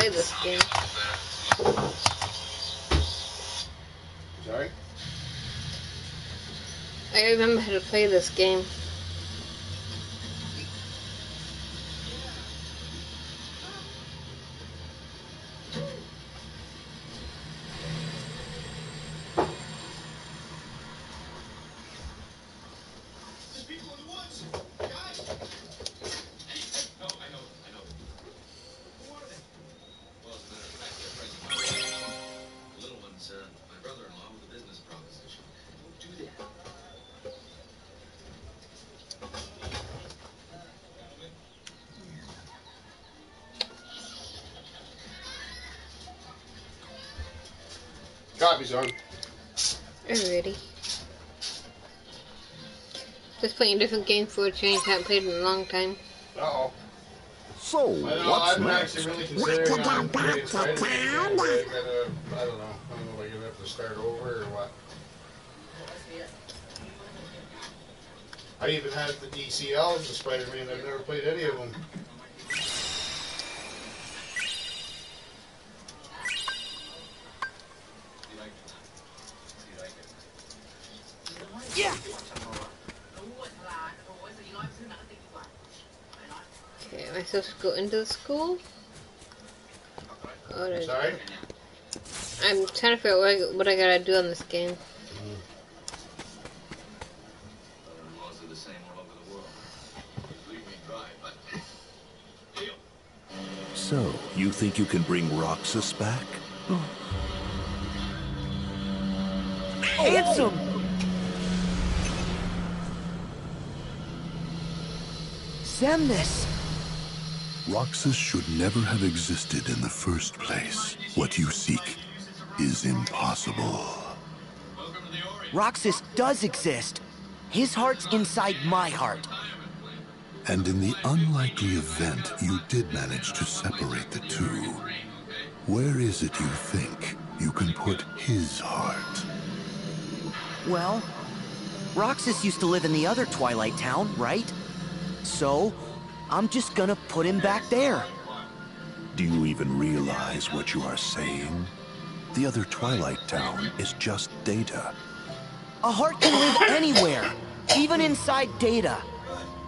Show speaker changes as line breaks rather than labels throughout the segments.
play this game.
Sorry?
I remember how to play this game. Different game for a change. Haven't played in a long time.
Uh-oh.
So,
I know,
what's
I'm
next?
really considering on playing Spider-Man again, but I gotta, I don't know. I don't know if I'm gonna have to start over or what. I even had the DCLs of Spider-Man. I've never played any of them.
Go into the school? Or is-
Sorry?
I'm trying to figure out what I, what I gotta do on this game.
Brother-in-laws are the same all over the world. Leave me dry, but deal.
So, you think you can bring Roxas back?
Ansem. Xemnas.
Roxas should never have existed in the first place. What you seek is impossible.
Roxas does exist. His heart's inside my heart.
And in the unlikely event you did manage to separate the two, where is it you think you can put his heart?
Well, Roxas used to live in the other Twilight Town, right? So, I'm just gonna put him back there.
Do you even realize what you are saying? The other Twilight Town is just data.
A heart can live anywhere, even inside data.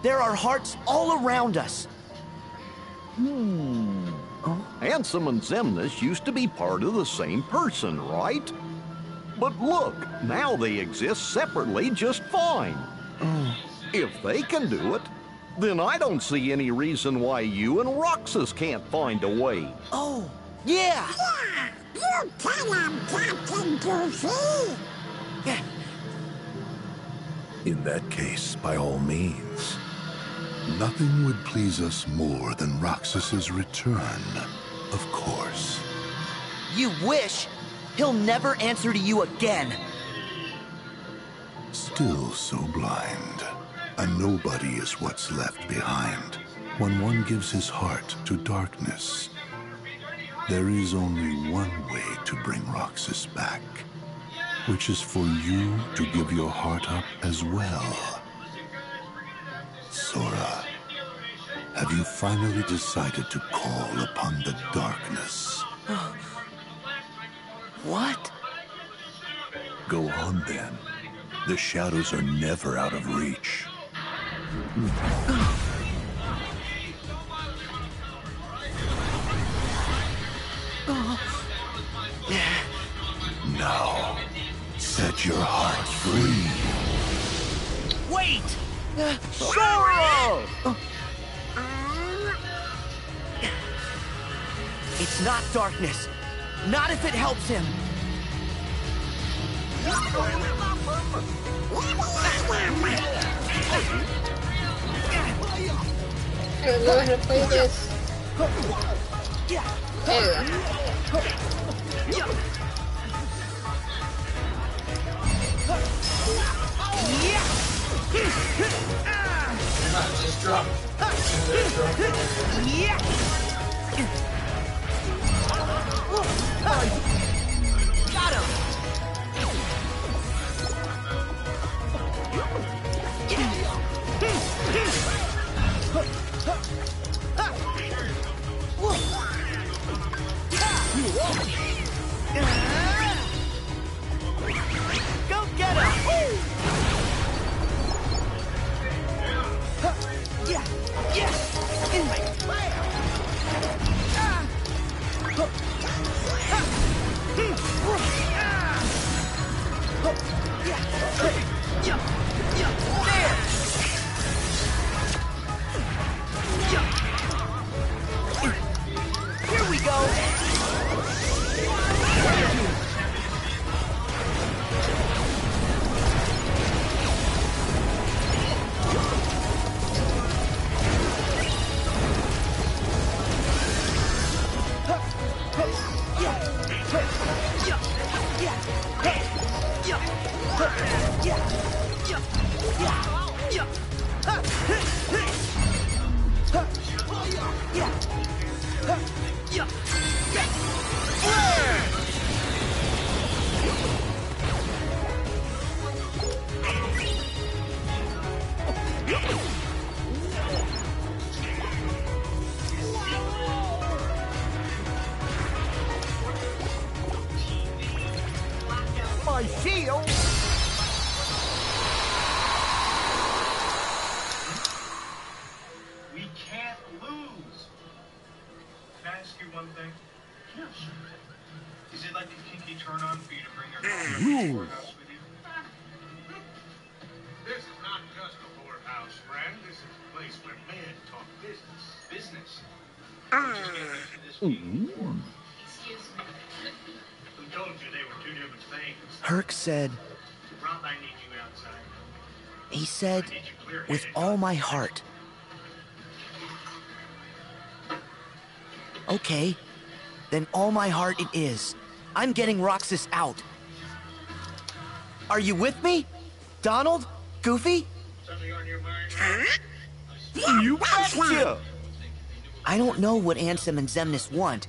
There are hearts all around us.
Hmm. Ansem and Xemnas used to be part of the same person, right? But look, now they exist separately just fine. if they can do it, then I don't see any reason why you and Roxas can't find a way.
Oh, yeah! Yeah!
You tell him, Captain Goofy!
In that case, by all means.
Nothing would please us more than Roxas's return, of course.
You wish! He'll never answer to you again.
Still so blind. A nobody is what's left behind when one gives his heart to darkness. There is only one way to bring Roxas back, which is for you to give your heart up as well. Sora, have you finally decided to call upon the darkness?
What?
Go on then. The shadows are never out of reach. Now, set your heart free.
Wait!
Sora!
It's not darkness. Not if it helps him.
I don't know how to play this.
Drop. Just drop.
You?
This is not just a whorehouse, friend. This is a place where men talk business.
Business. Ah. Hmm.
Who told you they were two different things?
Herc said,
Rob, I need you outside.
he said, with all my heart. Okay, then all my heart it is. I'm getting Roxas out. Are you with me? Donald? Goofy?
Something on your mind?
You betcha!
I don't know what Ansem and Xemnas want,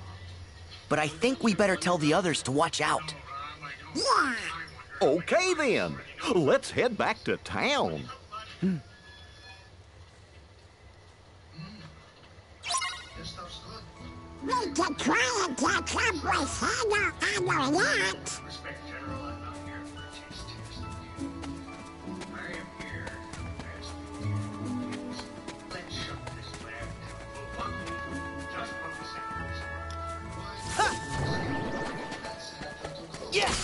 but I think we better tell the others to watch out.
Yeah.
Okay then, let's head back to town.
This stuff's good.
Try and catch up with Hayner and Olette.
Respect, sounds.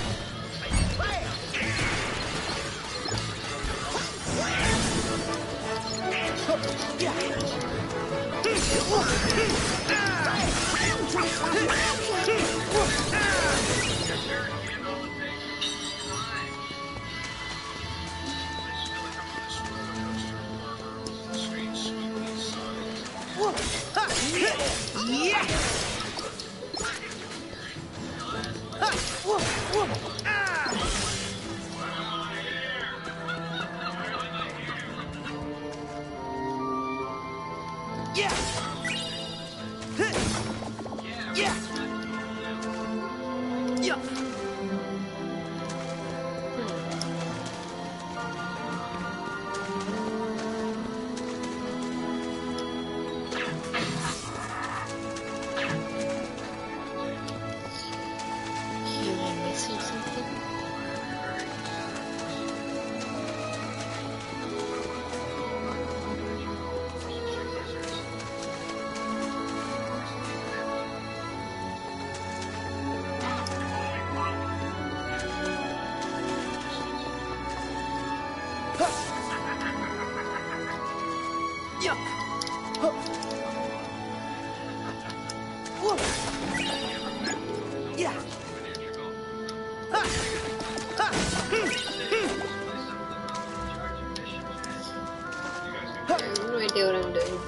idea what I'm doing.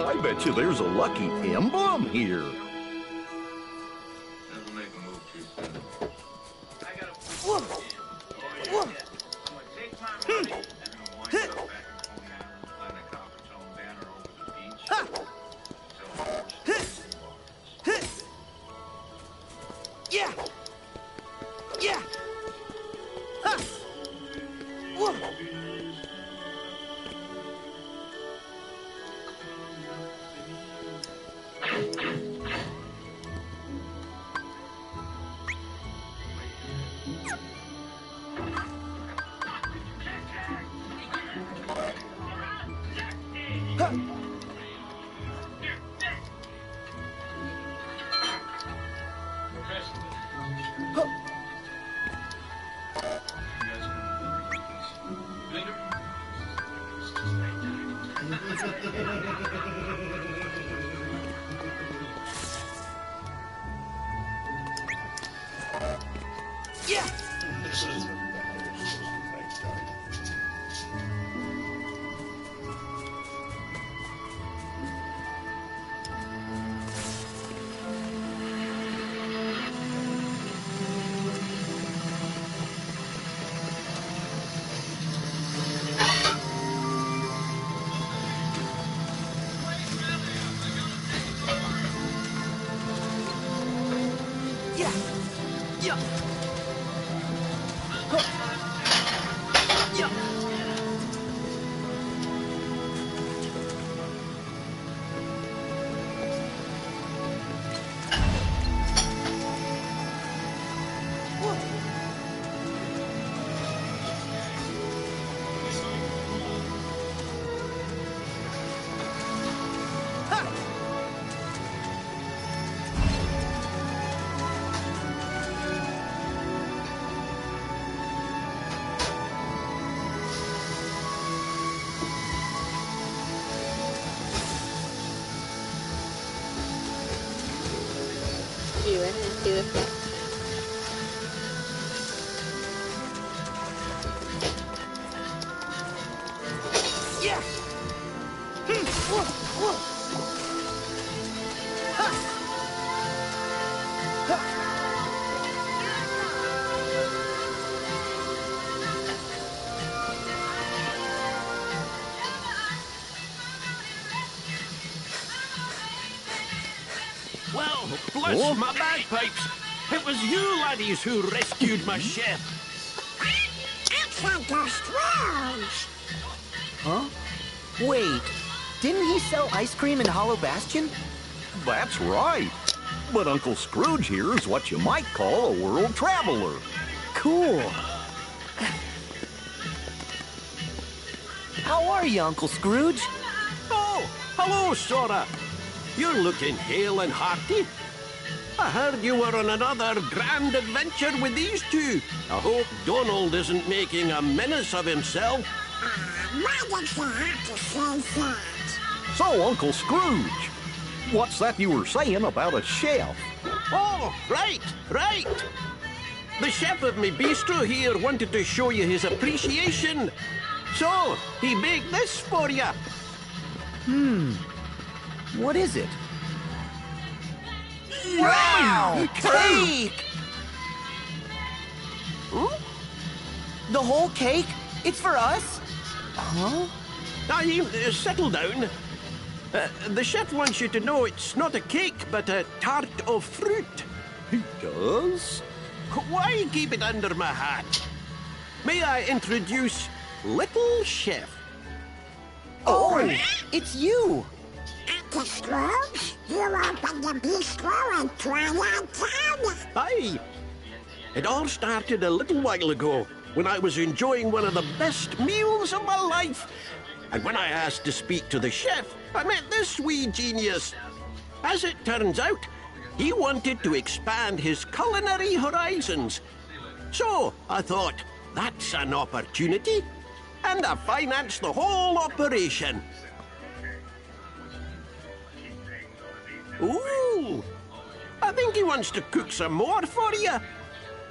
I bet you there's a lucky emblem here.
Yeah. Yeah.
Was you laddies who rescued my chef.
It's Uncle Scrooge.
Huh? Wait, didn't he sell ice cream in Hollow Bastion?
That's right. But Uncle Scrooge here is what you might call a world traveler.
Cool. How are you, Uncle Scrooge?
Oh, hello, Sora. You're looking hale and hearty. I heard you were on another grand adventure with these two. I hope Donald isn't making a menace of himself.
Uh, why did you have to say that?
So, Uncle Scrooge, what's that you were saying about a chef?
Oh, right, right. The chef of my bistro here wanted to show you his appreciation. So, he baked this for you.
Hmm. What is it? Wow! Cake! Ooh? The whole cake? It's for us? Huh?
Now, you uh, settle down. Uh, the chef wants you to know it's not a cake, but a tart of fruit.
He does?
Why keep it under my hat? May I introduce Little Chef?
Oh, it's you!
Scrooge, you opened the bistro in Twilight Town.
Aye. It all started a little while ago when I was enjoying one of the best meals of my life. And when I asked to speak to the chef, I met this wee genius. As it turns out, he wanted to expand his culinary horizons. So I thought, that's an opportunity. and I financed the whole operation. Ooh, I think he wants to cook some more for you.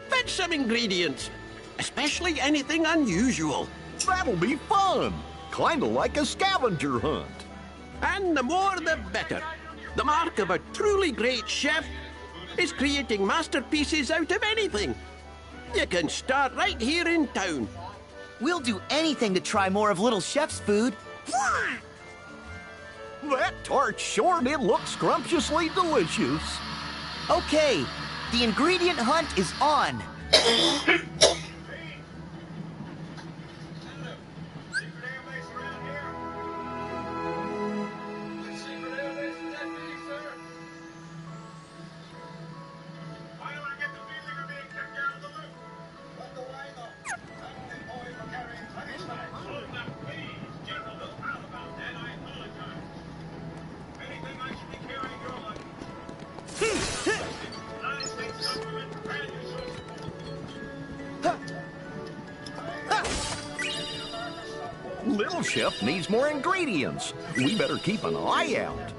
Fetch some ingredients, especially anything unusual.
That'll be fun. Kinda like a scavenger hunt.
And the more the better. The mark of a truly great chef is creating masterpieces out of anything. You can start right here in town.
We'll do anything to try more of Little Chef's food.
Yeah.
That tart sure did look scrumptiously delicious.
Okay, the ingredient hunt is on.
more ingredients. We better keep an eye out.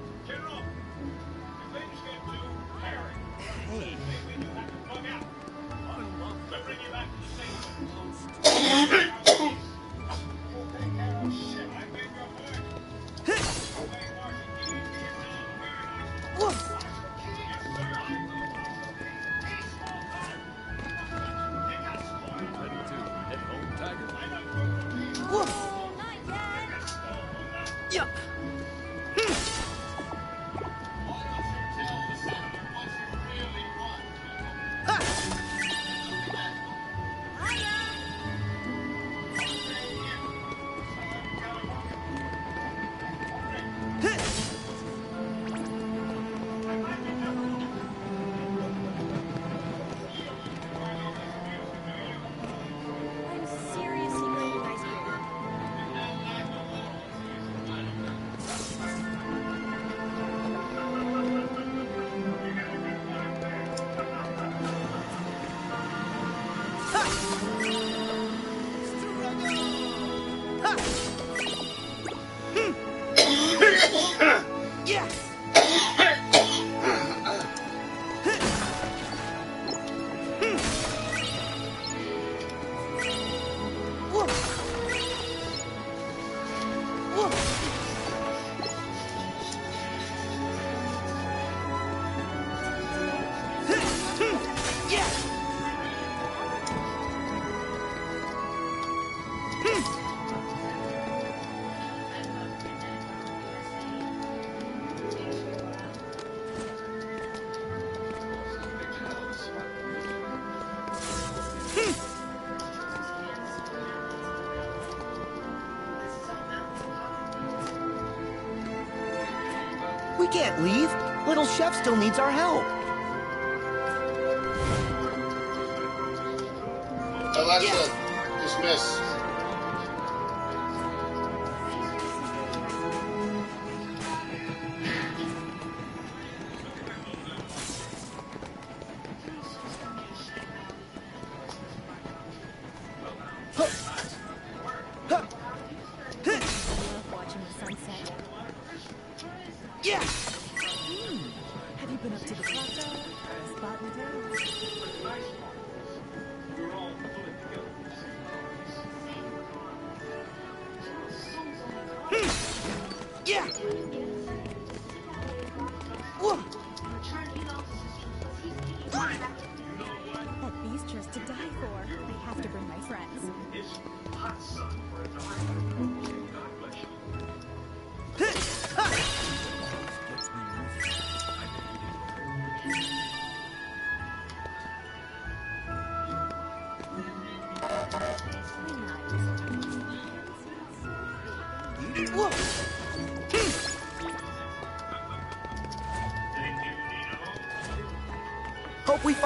Still needs our help.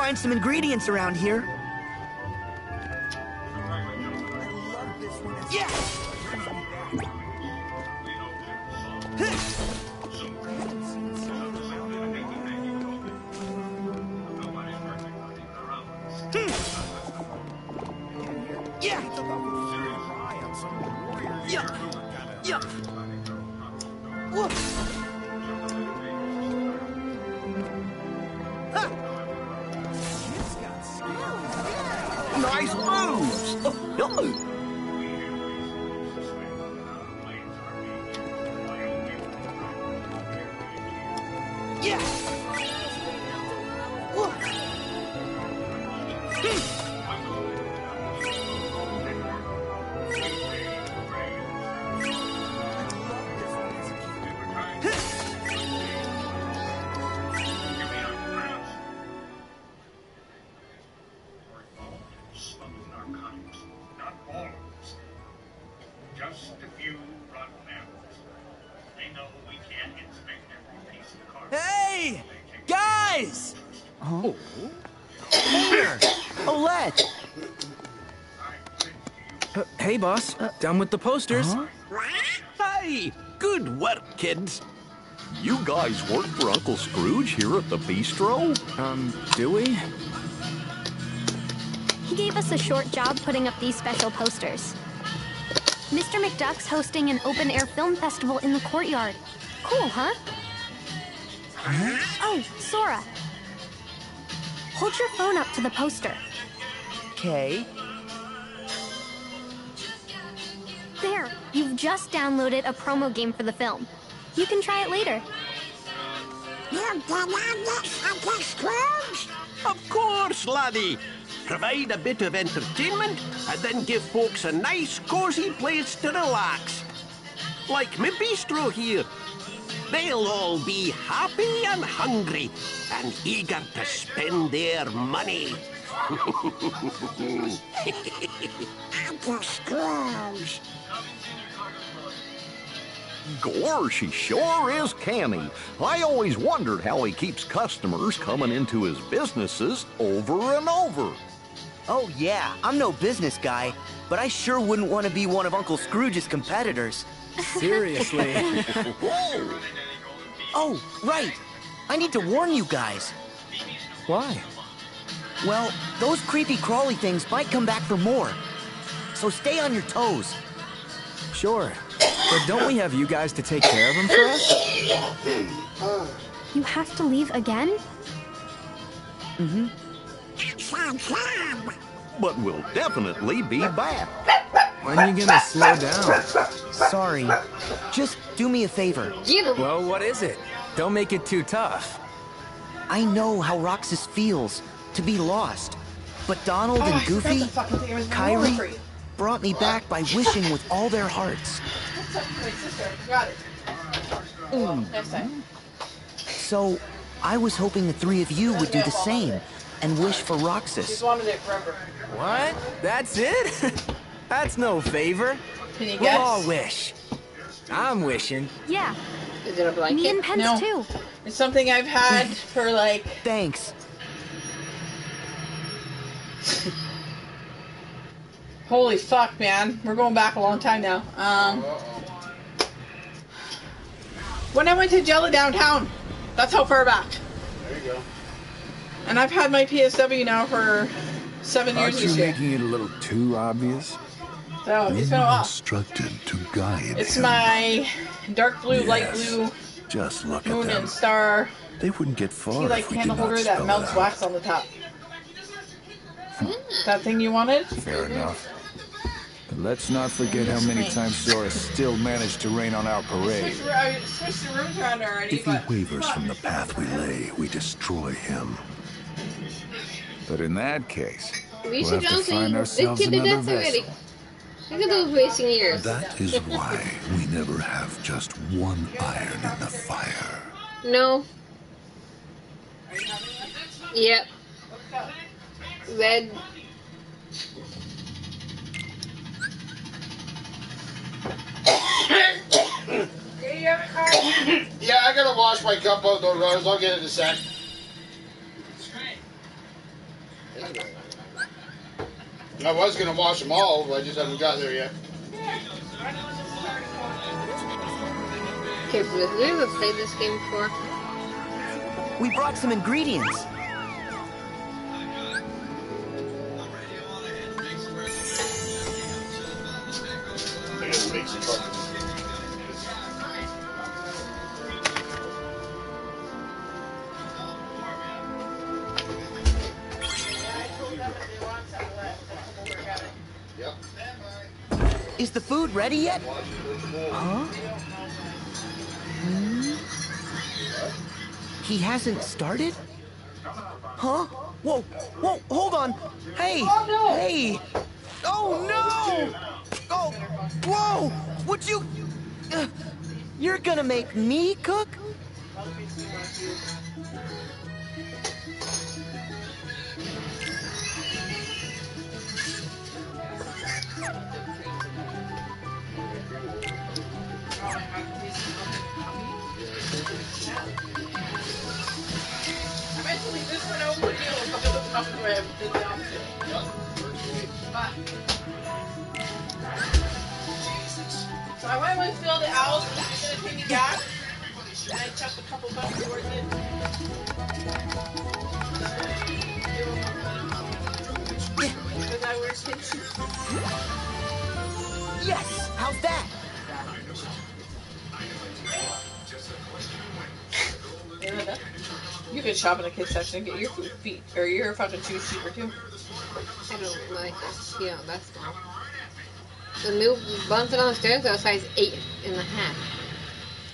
Find some ingredients around here.
Done with the posters.
Hey, good work, kids.
You guys work for Uncle Scrooge here at the bistro?
Um, do we?
He gave us a short job putting up these special posters. Mr. McDuck's hosting an open air film festival in the courtyard. Cool, huh? Oh, Sora. Hold your phone up to the poster.
Okay.
You've just downloaded a promo game for the film. You can try it later.
You did on this, Uncle Scrooge?
Of course, laddie. Provide a bit of entertainment and then give folks a nice, cozy place to relax. Like my bistro here. They'll all be happy and hungry and eager to spend their money.
Uncle Scrooge.
Gorsh, he sure is canny. I always wondered how he keeps customers coming into his businesses over and over.
Oh, yeah, I'm no business guy, but I sure wouldn't want to be one of Uncle Scrooge's competitors.
Seriously.
Oh, right. I need to warn you guys.
Why?
Well, those creepy crawly things might come back for more. So stay on your toes.
Sure. But don't we have you guys to take care of them for us?
You have to leave again?
Mm-hmm.
But we'll definitely be back.
When are you gonna slow down?
Sorry. Just do me a favor.
Well, what is it? Don't make it too tough.
I know how Roxas feels to be lost. But Donald
Oh,
and Goofy,
the fucking thing. It was my Kairi,
brought me back by wishing with all their hearts.
My sister, I forgot it. Well, next time.
So, I was hoping the three of you would do the same and wish for
She's
Roxas.
wanted it forever.
What? That's it? That's no favor.
Can you
We'll all wish. I'm wishing.
Yeah.
Is it a blanket?
Me and Pence
No.
too.
It's something I've had for like
Thanks.
holy fuck, man. We're going back a long time now. Um, when I went to Jello downtown, that's how far back.
There you go.
And I've had my PSW now for seven years
Aren't you
this year.
making it a little too obvious?
So it's been a while.
Instructed to guide
It's
him.
my dark blue, light blue
Just look at
moon
them.
and star
They wouldn't get
tea
far
light
if we
candle
did not
holder that melts wax on the top. That thing you wanted?
Fair enough. But let's not forget how many times Sora still managed to rain on our parade.
Switched, I switched the rooms around already,
If he wavers from the path we lay, we destroy him. But in that case, we'll
Lisa
have to find
this
ourselves
kid did
another
that already.
vessel.
Look at those wasting years.
That is why we never have just one iron in the fire.
No. Yep. Red.
Yeah, I gotta wash my cup out though, Rose. I'll get it in a sec. I was gonna wash them all, but I just haven't got there yet.
Okay, Bruce, have we ever played this game before?
We brought some ingredients.
Jesus. Is
the food ready yet? Huh? Hmm? He hasn't started? Huh? Whoa, whoa, hold on. Hey,
oh, no.
hey. Oh, no! Whoa! Would you... Uh, you're gonna make me cook?
So I went with Phil to Al's, and he's gonna take me gas, and I chucked a couple bucks towards it. Because I wear kids shoes.
Yes, how's that?
You can shop in the kids section and get your food feet or your fucking shoes cheaper too.
I don't like this. Yeah, that's fine. The new ones on the stairs are a size eight and a half.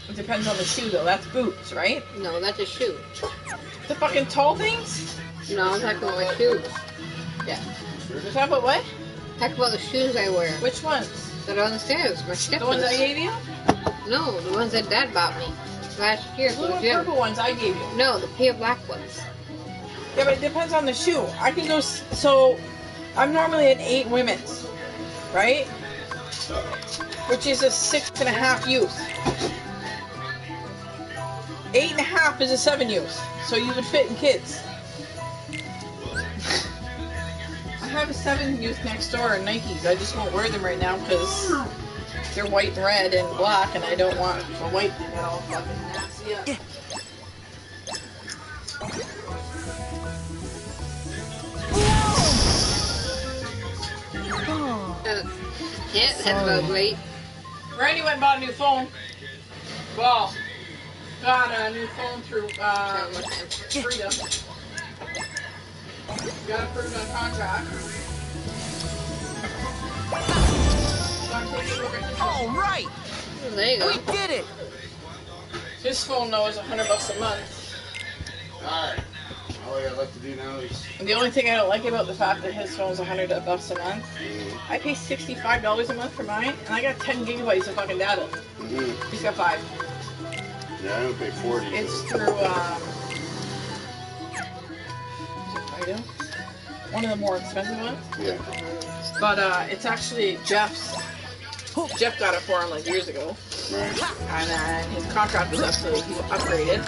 It depends on the shoe though. That's boots, right?
No, that's a shoe.
The fucking tall things?
No, I'm talking about my shoes.
Yeah. You're talking about what?
Talk about the shoes I wear.
Which ones?
That are on the stairs. My
The
steppers.
ones I gave you?
No, the ones that Dad bought me last year
The little
the
purple ones I gave you.
No, the pale black ones.
Yeah, but it depends on the shoe. I can go. So, I'm normally an eight women's, right? Which is a six and a half youth. Eight and a half is a seven youth. So you would fit in kids. I have a seven youth next door in Nikes. I just won't wear them right now because they're white and red and black, and I don't want a white to get all fucking nasty up.
Uh, yeah, that's about right.
Randy went and bought a new phone. Well, got a new phone through uh, Freedom. Got approved on contract. So I'm taking over his
All right,
There you go.
we did it.
His phone though is a hundred bucks a month.
Alright. All I left to do now is.
And the only thing I don't like about the fact that his phone's a hundred bucks a month, I pay sixty-five dollars a month for mine, and I got ten gigabytes of fucking data.
Mm-hmm.
He's got five.
Yeah, I don't pay 40.
It's through um. One of the more expensive ones.
Yeah.
But uh, it's actually Jeff's. Jeff got it for him like years ago. And then his contract was up, so he upgraded.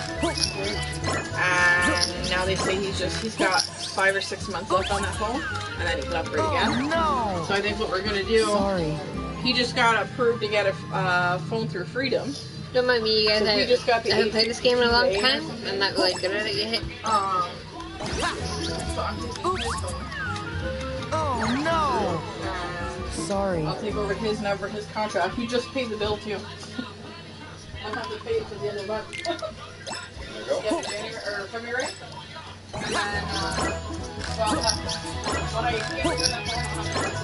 And now they say he's just he's got five or six months left on that phone, and then he can upgrade again.
no.
So I think what we're gonna do.
Sorry.
He just got approved to get a uh, phone through Freedom.
Don't mind me, you guys.
So
I,
just got the
I haven't played this game in a long
AT&T
time. I'm not really good at it yet.
Um. So I'm taking his phone.
Oh no. Sorry.
I'll take over his number, his contract. He just paid the bill too. I'll have to pay it to the end of the month.
There you go.
Yeah, January or February. And uh, so I'll I get rid of that phone, I'll have to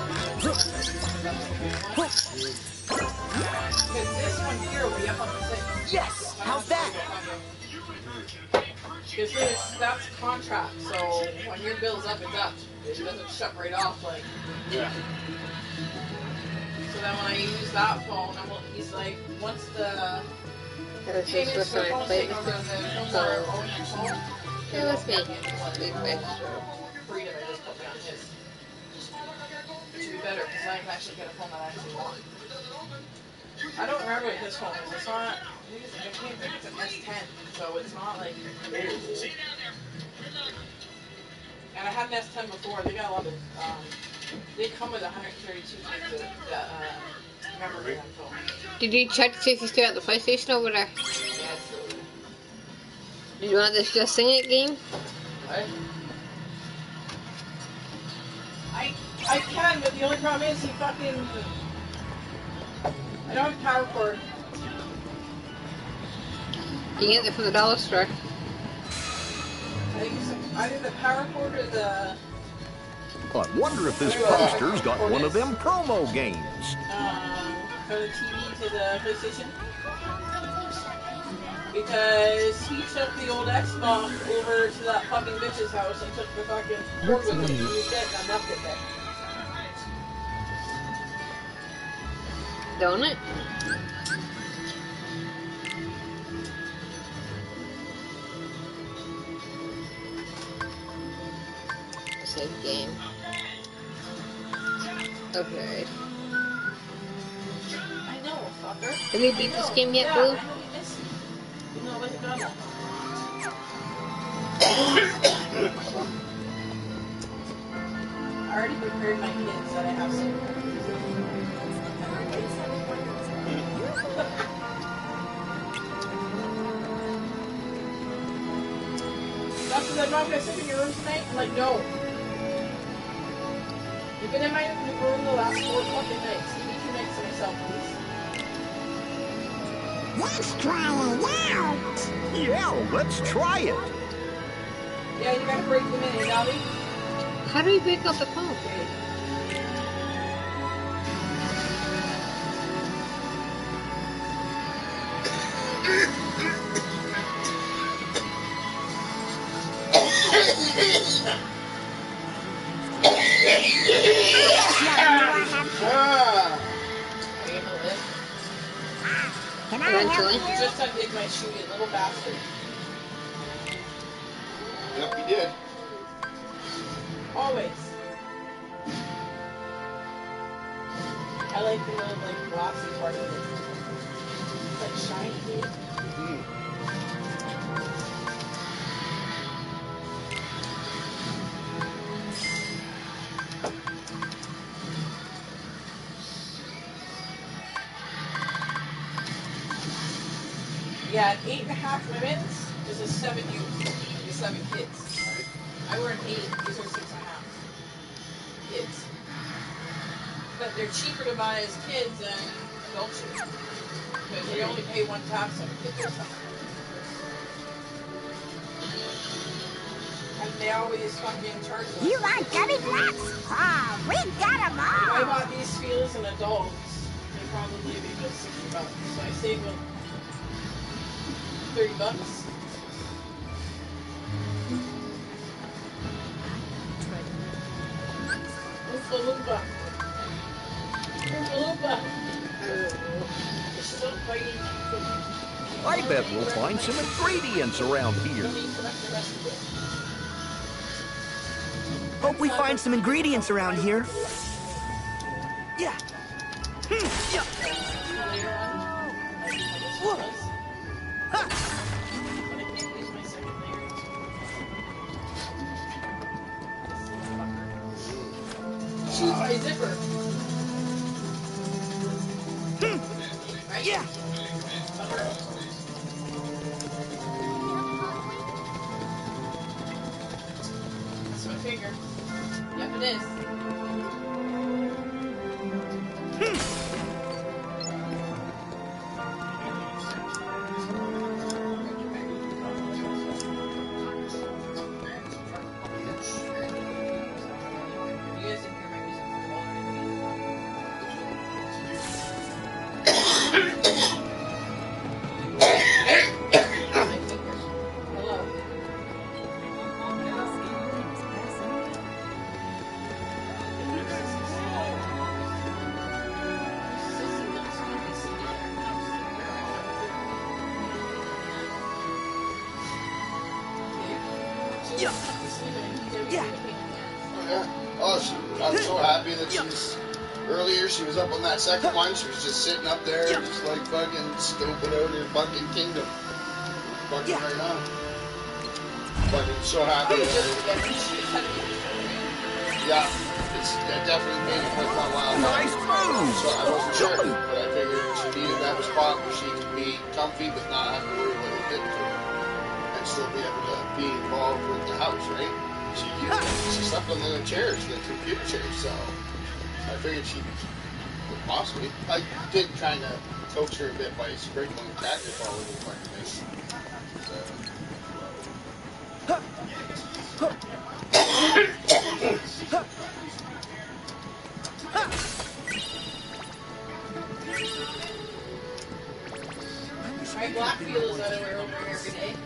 Because this one here will be up on the sixth.
Yes, how's that?
Because this, that's contract, so when your bill's up, it's up. It doesn't shut right off like.
Yeah.
So then when I use that phone, I'm, he's like, once the
That was just
payments
what
for
I
phones
played
take over,
this.
the no
So,
more owning a phone.
it was me. Big fish.
Freedom, I just put me on his. Which would be better, because I can actually get a phone that I actually want. I don't remember what his phone is. It's not. I think it's, I can't think it's an S10, so it's not like. And I had an S10 before. They got a lot of. Um, they come with 132 gigs of uh, uh, memory on phone.
Did you check to see if you still got the PlayStation over there? Did you want this Just Sing It game?
What? I I can, but the only problem is he fucking. I don't have power cord.
You can get it from the dollar store.
I think it's either the power cord or the.
I wonder if this poster's got one of them promo games.
Uh, from the TV to the PlayStation. Because he took the old Xbox over to that fucking bitch's house and took the fucking board with him. Dead and left it.
Don't it? Game. Okay.
I know, fucker.
Have you beat this game yet, Blue?
I know you missed it. No, it wasn't done yet. I already prepared my kids that I have some. Doctor, I'm not gonna sit in your room tonight. I'm like, no. You've been in my room the last four fucking nights. Give me two nights to myself, please.
Let's try it out.
Yeah, let's try it.
Yeah, you gotta break them in, eh, Dobby?
How do you break up the phone?
An eight and a half women's is a seven youth. Is seven kids. I wear an eight. These are six and a half kids. But they're cheaper to buy as kids than adult shoes. Because you only pay one tax on a kid or something. And they always fucking charge us.
You want gummy blocks? Oh, we got them
If I bought these feelers in adults, they probably be about 60 bucks. So I save them 30 bucks. Oompa Loompa. Oompa Loompa. So funny.
I bet we'll find some ingredients around here.
Let me collect the rest of it.
Hope we find some ingredients around here. Yeah. Hmm, yeah. Yeah. Yeah. Yeah.
Oh, she, I'm so happy that she's. Earlier, she was up on that second one. She was just sitting up there, just like fucking scoping out her fucking kingdom. Fucking
Yeah.
right on. Fucking so happy. Oh, yeah, it's it definitely made it worth my while.
Nice move.
So I wasn't sure, but I figured she needed a spot where she could be comfy, but not have to worry about it getting to her, and still be able to be involved with the house, right? She she slept on the chairs, the computer chairs, so I figured she could possibly. I did kind of coax her a bit by sprinkling catnip all over the place. So.
My Blackfield is out of where over here every day.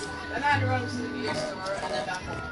Had to run to the store and then back home.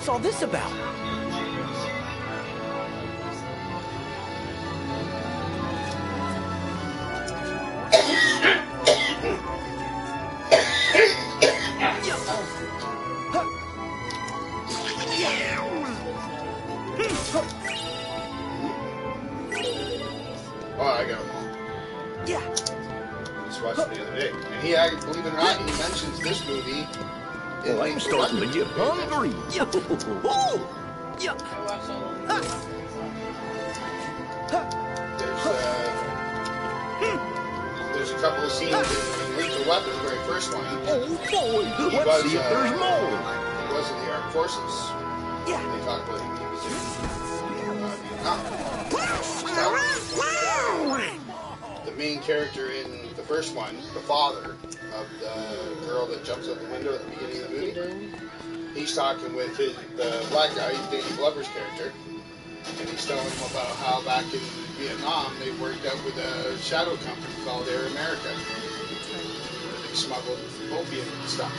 What's all this about?
First one, the father of the girl that jumps out the window at the beginning of the movie, he's talking with his, the black guy, Danny Glover's character, and he's telling him about how back in Vietnam they worked out with a shadow company called Air America. Where they smuggled opium and stuff.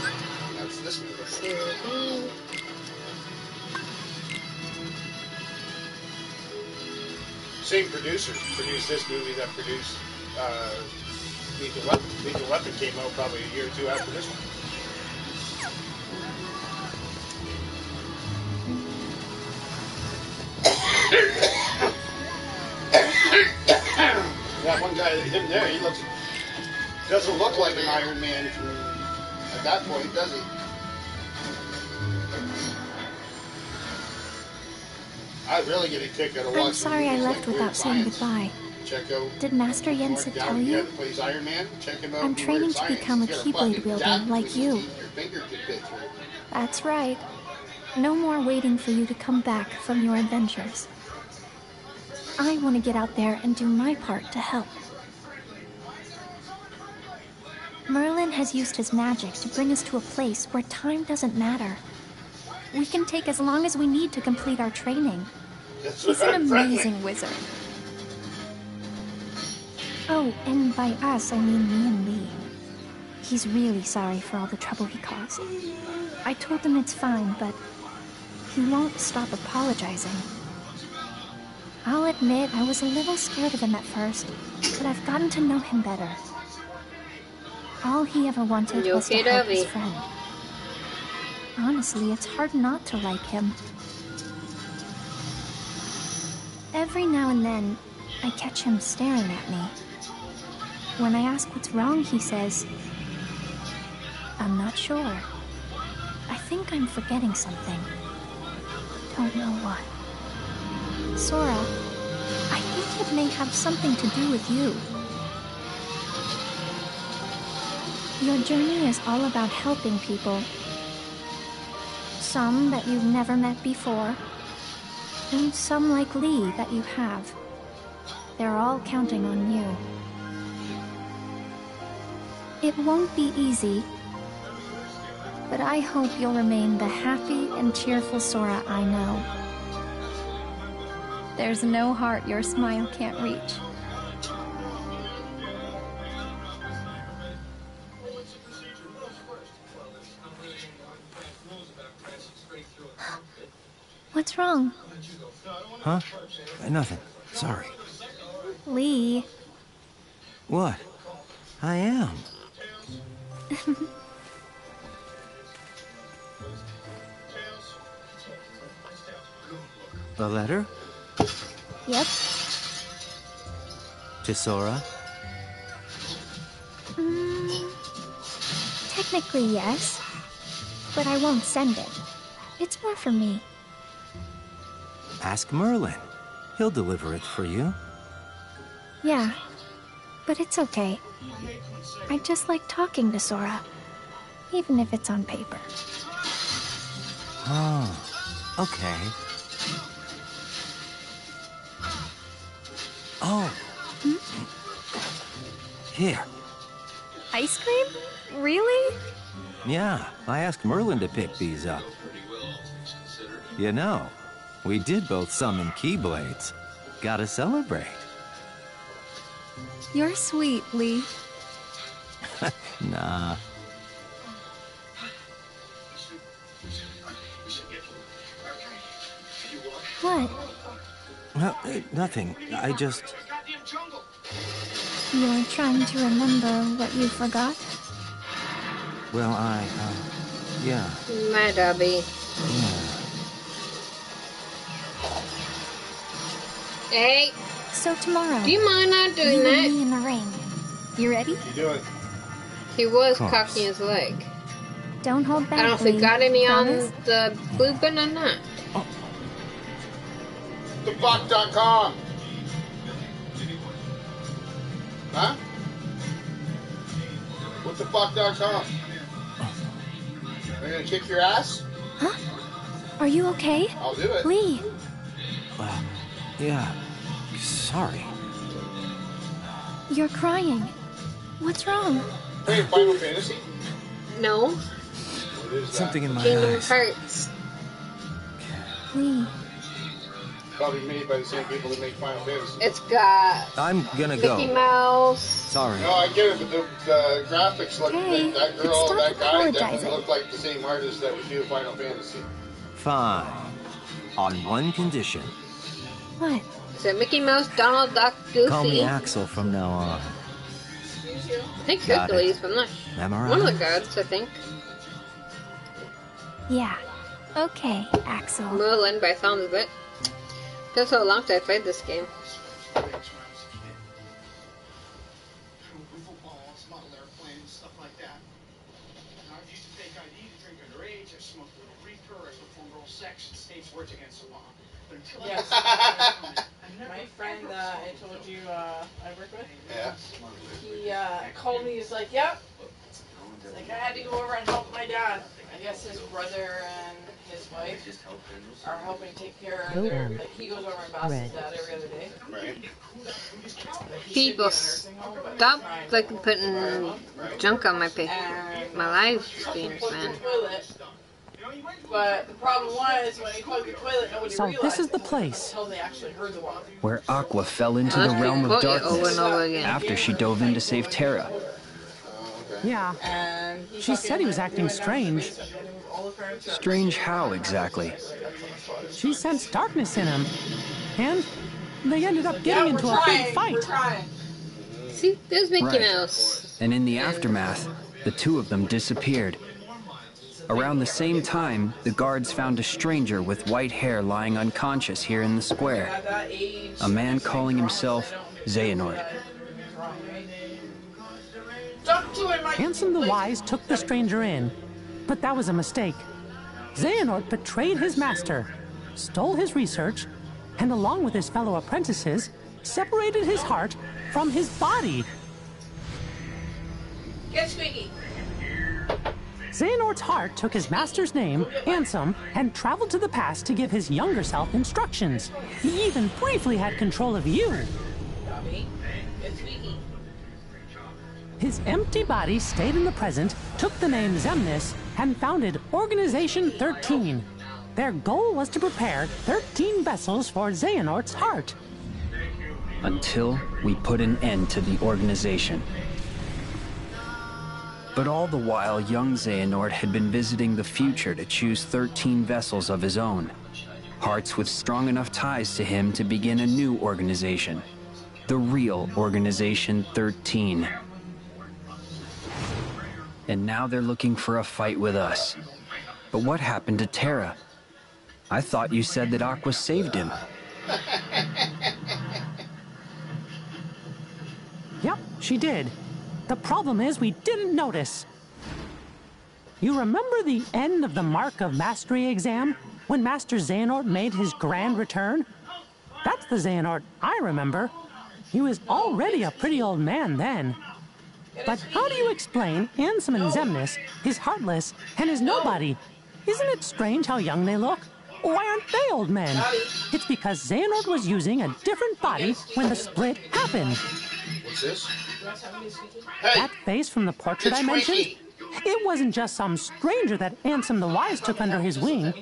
And that's this movie. Same producers produced this movie that produced uh, Lethal Weapon. Lethal Weapon came out probably a year or two after this one. that one guy, him there, he looks doesn't look like an Iron Man from at that point, does he? I really get a kick out of.
I'm sorry I left without saying goodbye.
Check out
Did Master Yensid tell you?
plays Iron Man. Check him out
I'm training to become a Keyblade wielder like you.
his teeth, Your finger could fit through.
That's right. No more waiting for you to come back from your adventures. I want to get out there and do my part to help. Merlin has used his magic to bring us to a place where time doesn't matter. We can take as long as we need to complete our training. He's an amazing wizard. Oh, and by us, I mean me and Lea. He's really sorry for all the trouble he caused. I told him it's fine, but he won't stop apologizing. I'll admit I was a little scared of him at first, but I've gotten to know him better. All he ever wanted was to help his friend. Honestly, it's hard not to like him. Every now and then, I catch him staring at me. When I ask what's wrong, he says, I'm not sure. I think I'm forgetting something. Don't know what. Sora, I think it may have something to do with you. Your journey is all about helping people. Some that you've never met before, and some like Lea that you have. They're all counting on you. It won't be easy, but I hope you'll remain the happy and cheerful Sora I know. There's no heart your smile can't reach. What's wrong?
Huh? Nothing. Sorry.
Lea.
What? I am. A letter?
Yep.
To Sora?
Mm, technically, yes. But I won't send it. It's more for me.
Ask Merlin. He'll deliver it for you.
Yeah. But it's okay. I just like talking to Sora. Even if it's on paper.
Oh, okay. Oh. Here.
Ice cream? Really?
Yeah, I asked Merlin to pick these up. You know, we did both summon Keyblades. Gotta celebrate.
You're sweet, Lea.
Nah.
What?
Well, eh, nothing. I just.
You're trying to remember what you forgot?
Well, I. Uh, yeah.
My Dobby.
Yeah.
Hey,
So tomorrow.
do you mind not doing
you and
that?
me in the ring. You ready?
You do it.
He was
Course.
cocking his leg.
Don't hold back.
I don't know if he got any
Promise?
on the blue bin or not.
TheBuck.com. Huh? What the fuck.com? Are you gonna kick your ass? Huh?
Are you okay?
I'll do it.
Lea,
Well, yeah. Sorry.
you're crying. What's wrong?
Hey, Final Fantasy?
No.
What is that?
Something in my
Kingdom
eyes.
Hearts.
Lea,
Probably made by the same people that make Final Fantasy.
It's got
I'm gonna
Mickey
go.
Mouse.
Sorry.
No, I get it, but the, the graphics look
Hey,
like that girl, that guy definitely
apologizing.
look like the same artist that would do Final Fantasy.
Fine. On one condition.
what?
Is it Mickey Mouse, Donald Duck, Goofy?
Call me Axel from now on.
I think
Got it.
Hercules, but I'm not
Memorized?
one of the gods, I think.
Yeah. Okay, Axel.
Merlin, by sounds of it. Been so long since I played this game.
football, model airplanes, stuff like that. And I've used a fake ID to drink underage, I've smoked a little reefer, I've performed oral sex states where against the law. But until
Yes. My friend uh, I told you uh, I work with,
Yeah.
he uh, called me. He's like, "Yep." He's like, I had to go over and help my dad. I guess his brother and his wife are helping take care of their. Like he goes over and boss his dad every other day.
Right.
People, stop like putting junk on my pa- my live streams, man.
Toilet. But the problem was when he plugged the toilet, nobody
So
realized
this is the place
until they actually heard the water.
where Aqua fell into the realm of
quote over
darkness
over
after she dove in to save Terra.
Yeah. She said he was acting
went down to the
strange.
basement and it was all the furniture.
Strange how exactly?
She sensed darkness in him. And they ended up getting
we're
into a
trying,
big fight.
See, there's Mickey
Right.
Mouse.
And in the aftermath, the two of them disappeared. Around the same time, the guards found a stranger with white hair lying unconscious here in the square.
At that age,
A man calling himself Xehanort.
Talk to.
Ansem the Wise took the stranger in, but that was a mistake. Xehanort betrayed his master, stole his research, and along with his fellow apprentices, separated his heart from his body.
Get Squeaky.
Xehanort's heart took his master's name, Ansem, and traveled to the past to give his younger self instructions. He even briefly had control of you. His empty body stayed in the present, took the name Xemnas, and founded Organization 13. Their goal was to prepare 13 vessels for Xehanort's heart.
Until we put an end to the organization. But all the while, young Xehanort had been visiting the future to choose 13 vessels of his own. Hearts with strong enough ties to him to begin a new organization. The real Organization 13. And now they're looking for a fight with us. But what happened to Terra? I thought you said that Aqua saved him.
Yep, she did. The problem is we didn't notice. You remember the end of the Mark of Mastery exam when Master Xehanort made his grand return? That's the Xehanort I remember. He was already a pretty old man then. But how do you explain Ansem and Xemnas, his heartless, and his nobody? Isn't it strange how young they look? Why aren't they old men? It's because Xehanort was using a different body when the split happened.
What's this?
That face from the portrait I mentioned? It wasn't just some stranger that Ansem the Wise took under his wing.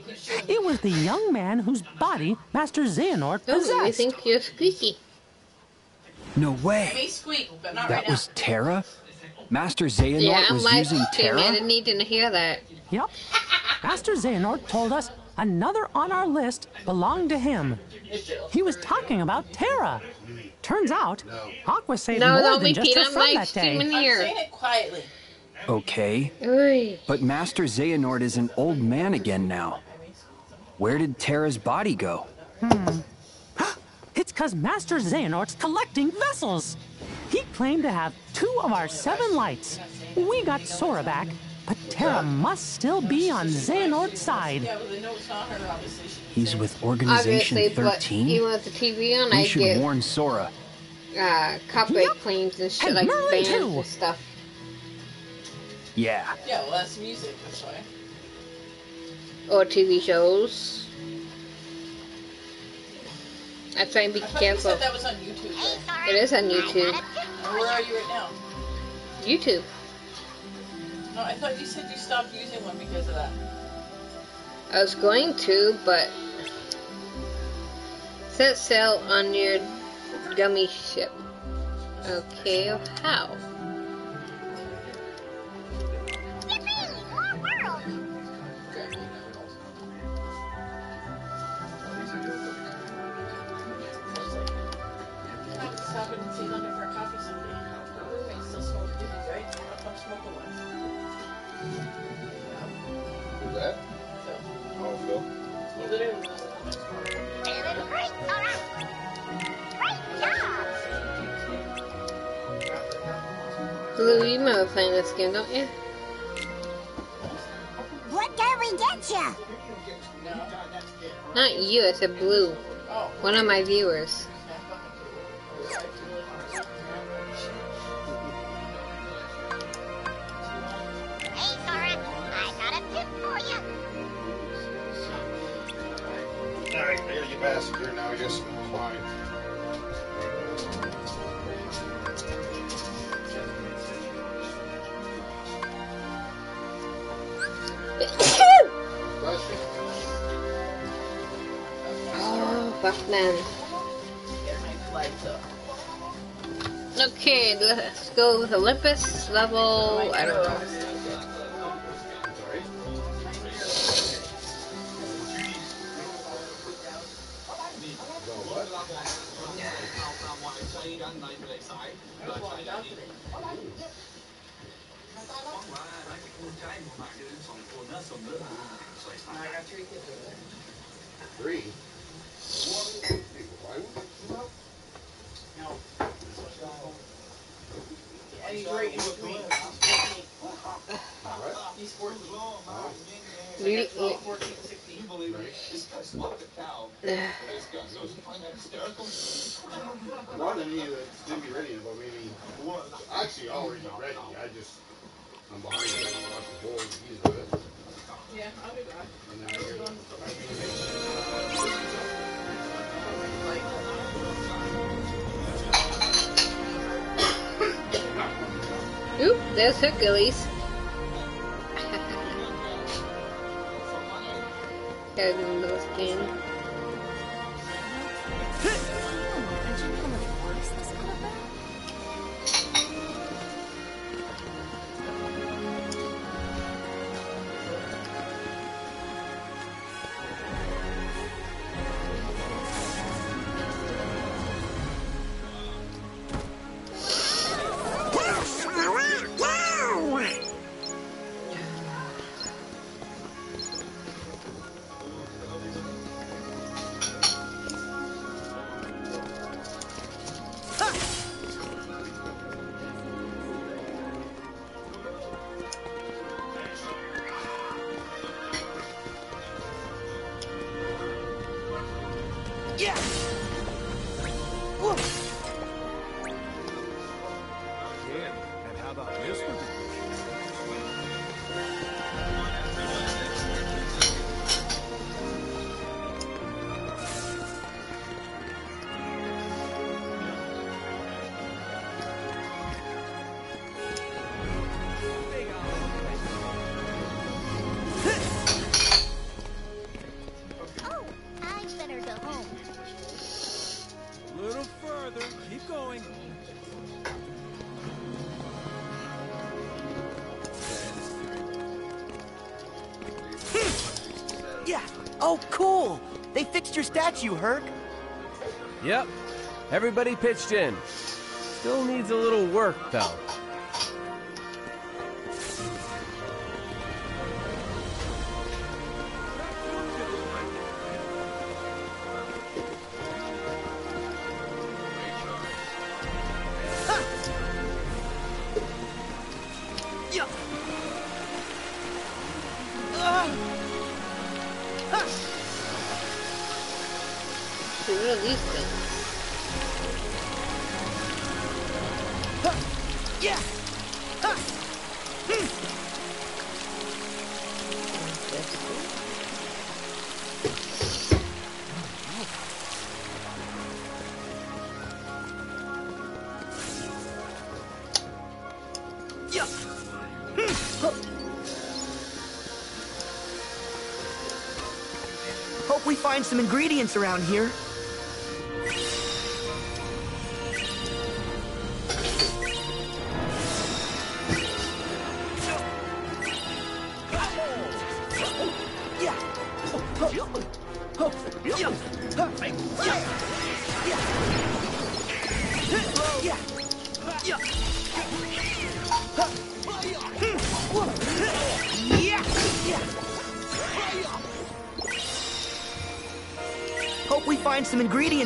It was the young man whose body Master Xehanort
Oh, I
possessed.
think you're squeaky.
No way.
May squeak, but not
That
right now.
was Terra? Master Xehanort
yeah, I'm
was
like,
using
okay, man, I didn't need to hear that.
Yep. Master Xehanort told us another on our list belonged to him. He was talking about Terra. Turns out, Aqua saved
No,
more
don't
than just
repeat.
her friend
like
that day.
steaming
I'm
here.
saying it quietly.
Okay. But Master Xehanort is an old man again now. Where did Terra's body go?
Hmm. It's because Master Xehanort's collecting vessels. He claimed to have two of our seven lights. We got Sora back, but Terra must still be on Xehanort's side.
Yeah, but they know it's not her, obviously. She-
He's with Organization
Obviously, but
13?
even with the TV on,
We
I
should
get
warn Sora.
uh, copyright claims and shit
And
like
Merlin,
bans
too.
and stuff.
Yeah.
Yeah, well, that's music, that's why.
Or TV shows. I try to be
I thought you said that was on YouTube. though.
It is on YouTube.
Where are you right now?
YouTube.
No, I thought you said you stopped using one because of that.
I was going to, but set sail on your gummy ship. Okay, how? Blue, you remember playing this game, don't you?
What did we get you?
Not you, I said Blue. One of my viewers.
Hey, Sora, I got a tip for you.
Alright, I gotta get here now, I guess. Fine.
Fuck man. Okay, let's go with Olympus level. I don't know.
Three.
Yeah, he's right in between. He's 14.
Really?
14, 16.
Not that uh, didn't be ready, but maybe actually already ready. I just I'm behind him. I watch the bowl. He's good.
Yeah, I'll do that.
I
There's Hercules. Gotta this game.
Yeah! Fixed your statue, Herc.
Yep. Everybody pitched in. Still needs a little work, though.
Around here.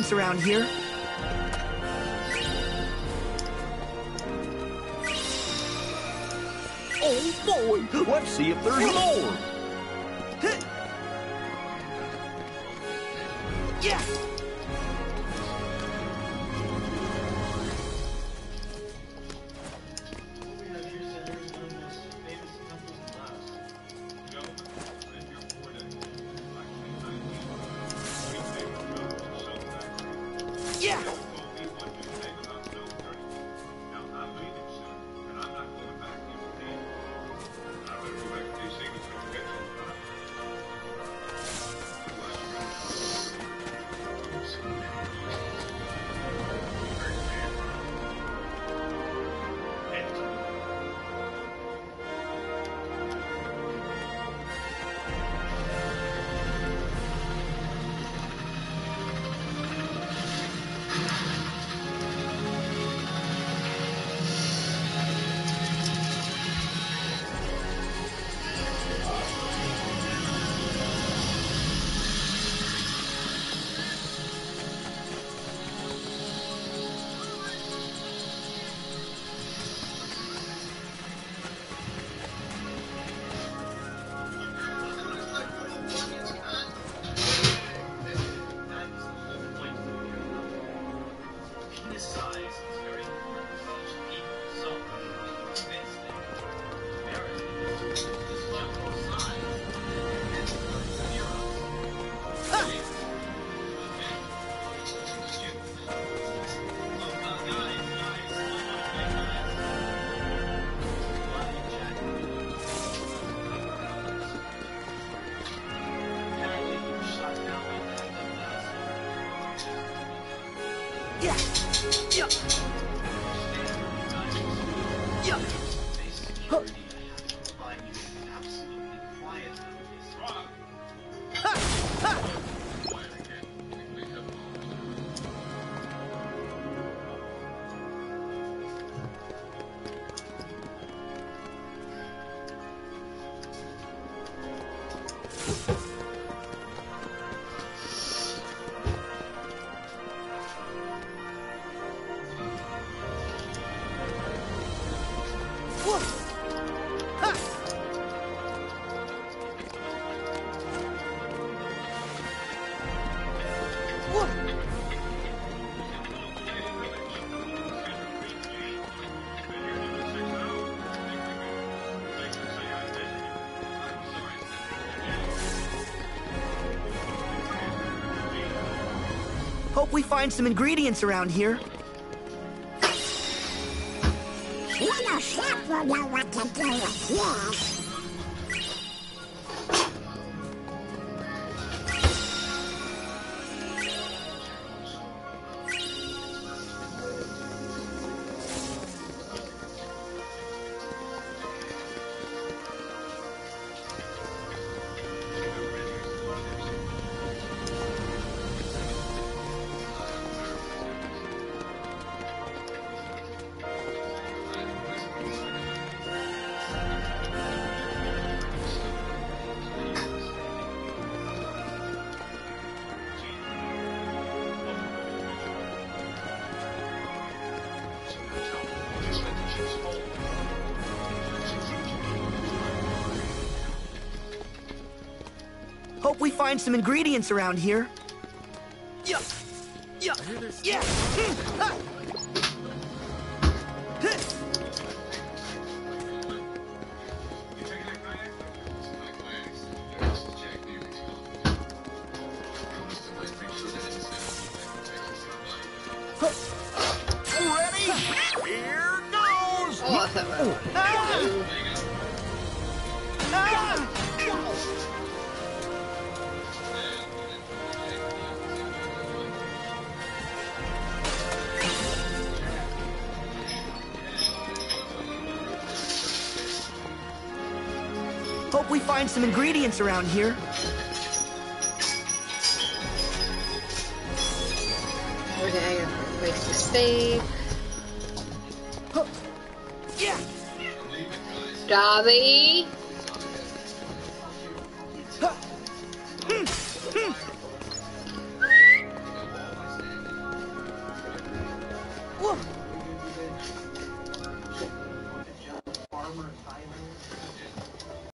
Some around here.
Oh boy, let's see if there's more.
we find some ingredients around here. find some ingredients around here. around here?